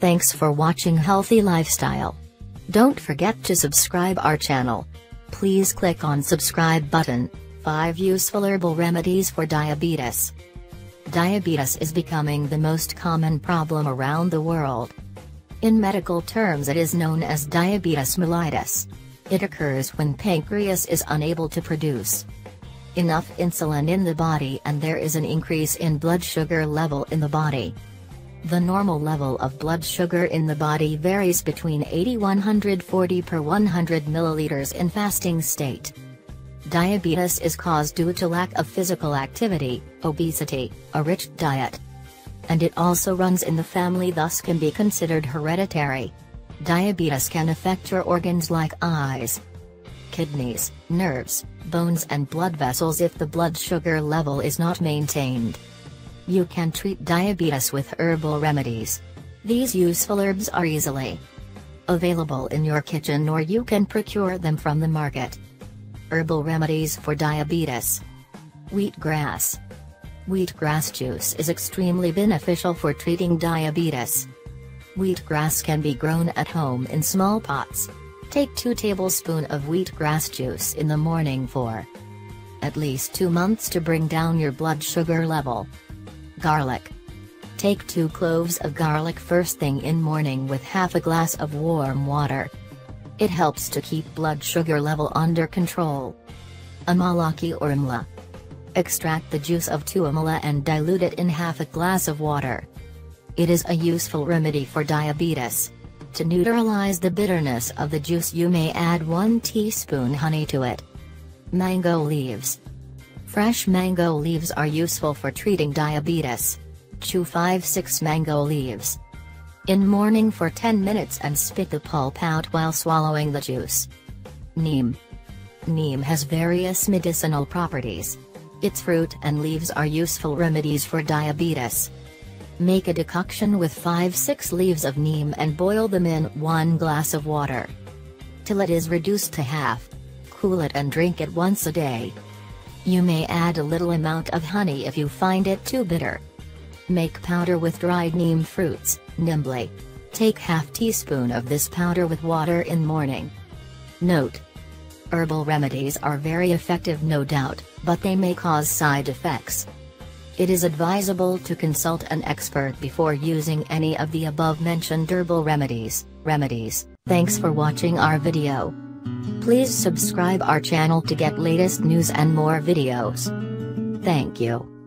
Thanks for watching Healthy Lifestyle. Don't forget to subscribe our channel. Please click on subscribe button. 5 useful herbal remedies for diabetes. Diabetes is becoming the most common problem around the world. In medical terms it is known as diabetes mellitus. It occurs when pancreas is unable to produce enough insulin in the body and there is an increase in blood sugar level in the body. The normal level of blood sugar in the body varies between 80-140 per 100 milliliters in fasting state. Diabetes is caused due to lack of physical activity, obesity, a rich diet. And it also runs in the family thus can be considered hereditary. Diabetes can affect your organs like eyes, kidneys, nerves, bones and blood vessels if the blood sugar level is not maintained. You can treat diabetes with herbal remedies. These useful herbs are easily available in your kitchen or you can procure them from the market. Herbal remedies for diabetes. Wheatgrass. Wheatgrass juice is extremely beneficial for treating diabetes. Wheatgrass can be grown at home in small pots. Take 2 tablespoon of wheatgrass juice in the morning for at least 2 months to bring down your blood sugar level. Garlic. Take 2 cloves of garlic first thing in morning with half a glass of warm water. It helps to keep blood sugar level under control. Amalaki or amla. Extract the juice of 2 amla and dilute it in half a glass of water. It is a useful remedy for diabetes. To neutralize the bitterness of the juice you may add 1 teaspoon honey to it. Mango leaves. Fresh mango leaves are useful for treating diabetes. Chew 5-6 mango leaves. In morning for 10 minutes and spit the pulp out while swallowing the juice. Neem. Neem has various medicinal properties. Its fruit and leaves are useful remedies for diabetes. Make a decoction with 5-6 leaves of neem and boil them in 1 glass of water. Till it is reduced to half. Cool it and drink it once a day. You may add a little amount of honey if you find it too bitter. Make powder with dried neem fruits, nimboli. Take half teaspoon of this powder with water in morning. Note. Herbal remedies are very effective no doubt, but they may cause side effects. It is advisable to consult an expert before using any of the above mentioned herbal remedies. Remedies. Thanks for watching our video. Please subscribe our channel to get latest news and more videos. Thank you.